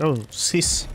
Oh, sis.